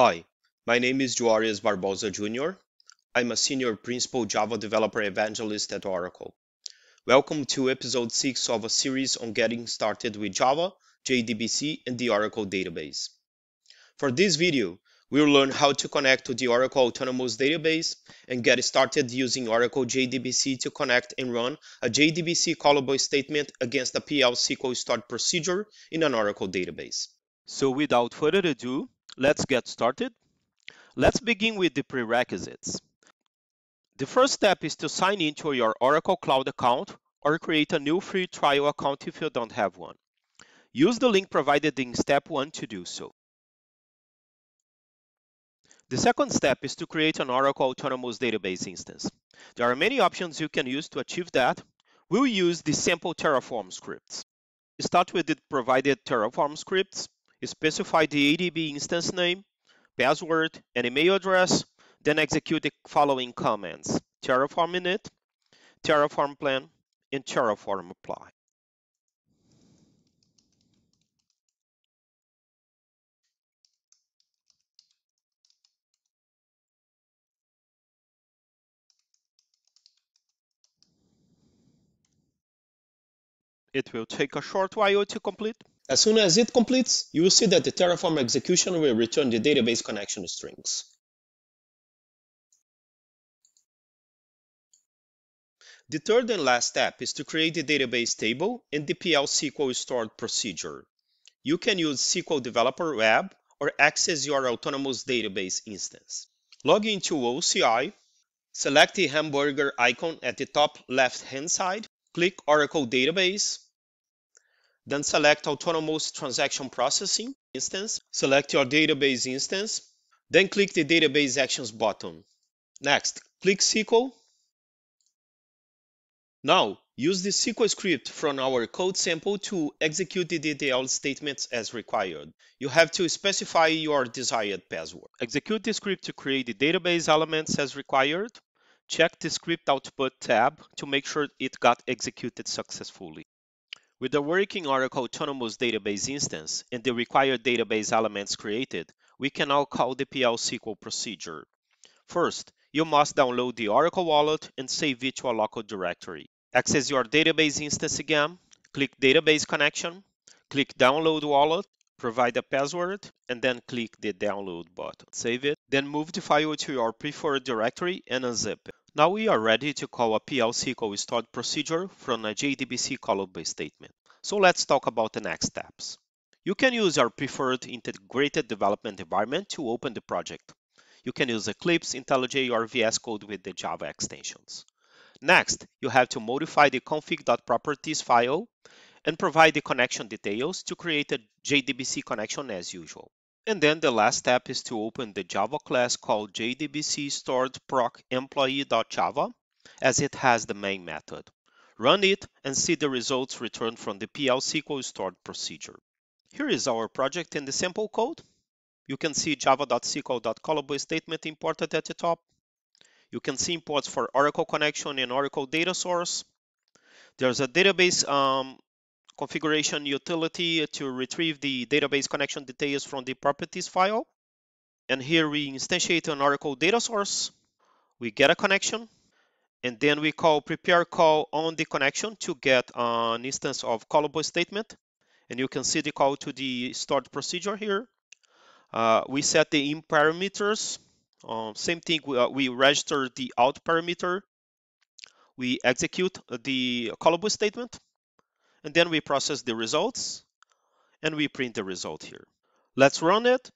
Hi, my name is Juarez Barbosa Jr. I'm a Senior Principal Java Developer Evangelist at Oracle. Welcome to episode 6 of a series on getting started with Java, JDBC, and the Oracle Database. For this video, we'll learn how to connect to the Oracle Autonomous Database and get started using Oracle JDBC to connect and run a JDBC callable statement against a PL SQL stored procedure in an Oracle database. So without further ado, let's get started. Let's begin with the prerequisites. The first step is to sign into your Oracle Cloud account or create a new free trial account if you don't have one. Use the link provided in step 1 to do so. The second step is to create an Oracle Autonomous Database instance. There are many options you can use to achieve that. We'll use the sample Terraform scripts. Start with the provided Terraform scripts, specify the ADB instance name, password, and email address, then execute the following commands. Terraform init, Terraform plan, and Terraform apply. It will take a short while to complete. As soon as it completes, you will see that the Terraform execution will return the database connection strings. The third and last step is to create the database table and the PL SQL stored procedure. You can use SQL Developer Web or access your autonomous database instance. Log into OCI, select the hamburger icon at the top left-hand side, click Oracle Database, then select Autonomous Transaction Processing instance, select your database instance, then click the Database Actions button. Next, click SQL. Now, use the SQL script from our code sample to execute the detailed statements as required. You have to specify your desired password. Execute the script to create the database elements as required. Check the script output tab to make sure it got executed successfully. With the working Oracle Autonomous Database instance and the required database elements created, we can now call the PL SQL procedure. First, you must download the Oracle Wallet and save it to a local directory. Access your database instance again, click Database Connection, click Download Wallet, provide a password, and then click the Download button. Save it, then move the file to your preferred directory and unzip it. Now we are ready to call a PL SQL stored procedure from a JDBC callable statement. So let's talk about the next steps. You can use your preferred integrated development environment to open the project. You can use Eclipse, IntelliJ, or VS Code with the Java extensions. Next, you have to modify the config.properties file and provide the connection details to create a JDBC connection as usual. And then the last step is to open the Java class called JDBC stored proc employee.java as it has the main method. Run it and see the results returned from the PL SQL stored procedure. Here is our project in the sample code. You can see java.sql.callable statement imported at the top. You can see imports for Oracle connection and Oracle data source. There's a database um, configuration utility to retrieve the database connection details from the properties file. And here we instantiate an Oracle data source. We get a connection. And then we call prepare call on the connection to get an instance of callable statement. And you can see the call to the stored procedure here. Uh, we set the in parameters. Um, same thing, we, uh, we register the out parameter. We execute the callable statement and then we process the results and we print the result here. Let's run it.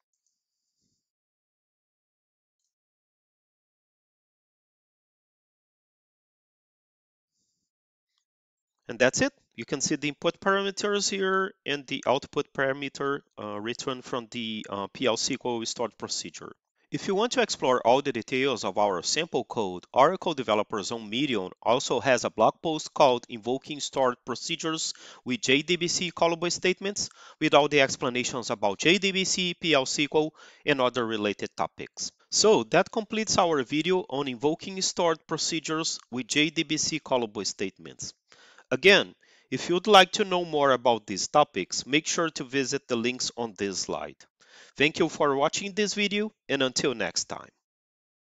And that's it. You can see the input parameters here and the output parameter uh, returned from the uh, PL SQL stored procedure. If you want to explore all the details of our sample code, Oracle Developers on Medium also has a blog post called Invoking Stored Procedures with JDBC callable statements with all the explanations about JDBC, PL SQL, and other related topics. So that completes our video on invoking stored procedures with JDBC callable statements. Again, if you'd like to know more about these topics, make sure to visit the links on this slide. Thank you for watching this video and until next time.